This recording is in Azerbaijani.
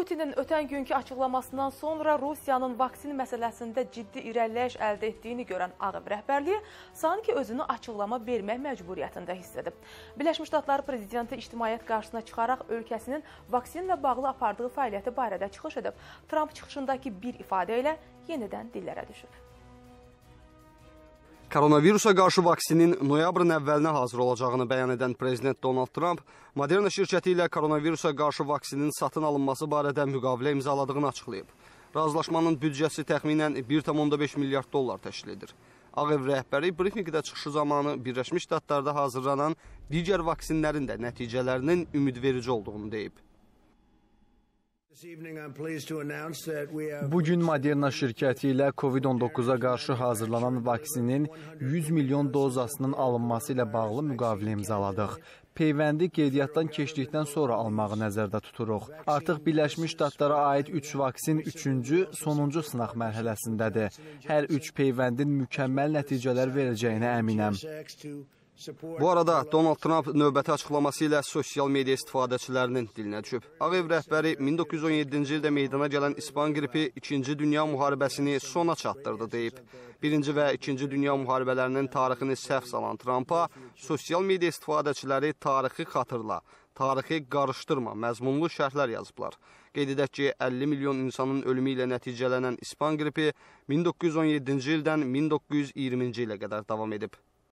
Putinin ötən günkü açıqlamasından sonra Rusiyanın vaksin məsələsində ciddi irəliləyiş əldə etdiyini görən Ağ Ev rəhbərliyi sanki özünü açıqlama vermək məcburiyyətində hiss edib. Birləşmiş Ştatlar prezidenti ictimaiyyət qarşısına çıxaraq ölkəsinin vaksinlə bağlı apardığı fəaliyyəti barədə çıxış edib. Tramp çıxışındakı bir ifadə ilə yenidən dillərə düşüb. Koronavirusa qarşı vaksinin noyabrın əvvəlinə hazır olacağını bəyan edən prezident Donald Trump Moderna şirkəti ilə koronavirusa qarşı vaksinin satın alınması barədə müqavilə imzaladığını açıqlayıb. Razılaşmanın büdcəsi təxminən 1,5 milyard dollar təşkil edir. Ağ Ev rəhbəri brifinqdə çıxışı zamanı Birləşmiş Ştatlarda hazırlanan digər vaksinlərin də nəticələrinin ümidverici olduğunu deyib. Bu gün Moderna şirkəti ilə COVID-19-a qarşı hazırlanan vaksinin 100 milyon dozasının alınması ilə bağlı müqavilə imzaladıq. Peyvəndi qeydiyyatdan keçdikdən sonra almağı nəzərdə tuturuq. Artıq Birləşmiş Ştatlara aid 3 vaksin 3-cü, sonuncu sınaq mərhələsindədir. Hər 3 peyvəndin mükəmməl nəticələr verəcəyinə əminəm. Bu arada Donald Trump növbəti açıqlaması ilə sosial media istifadəçilərinin dilinə düşüb. Ağ Ev rəhbəri 1917-ci ildə meydana gələn İspan qripi 2-ci Dünya müharibəsini sona çatdırdı deyib. Birinci və ikinci Dünya müharibələrinin tarixini səhv salan Trumpa sosial media istifadəçiləri tarixi xatırla, tarixi qarışdırma məzmunlu şərhlər yazıblar. Qeyd edək ki, 50 milyon insanın ölümü ilə nəticələnən İspan qripi 1917-ci ildən 1920-ci ilə qədər davam edib.